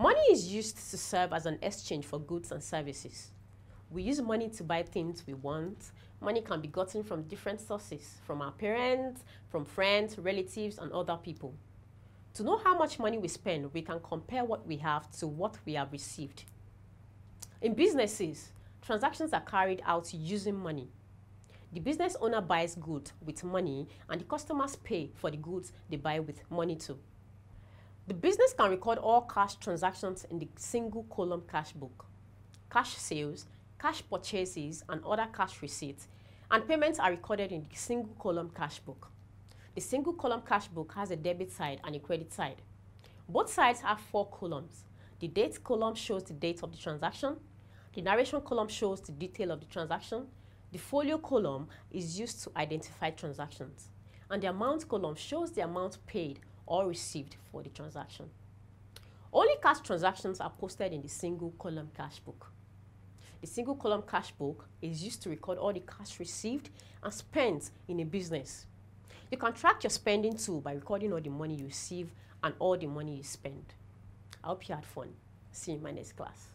Money is used to serve as an exchange for goods and services. We use money to buy things we want. Money can be gotten from different sources, from our parents, from friends, relatives, and other people. To know how much money we spend, we can compare what we have to what we have received. In businesses, transactions are carried out using money. The business owner buys goods with money and the customers pay for the goods they buy with money too. The business can record all cash transactions in the single column cash book. Cash sales, cash purchases, and other cash receipts, and payments are recorded in the single column cash book. The single column cash book has a debit side and a credit side. Both sides have four columns. The date column shows the date of the transaction. The narration column shows the detail of the transaction. The folio column is used to identify transactions. And the amount column shows the amount paid or received for the transaction. Only cash transactions are posted in the single column cash book. The single column cash book is used to record all the cash received and spent in a business. You can track your spending too by recording all the money you receive and all the money you spend. I hope you had fun. See you in my next class.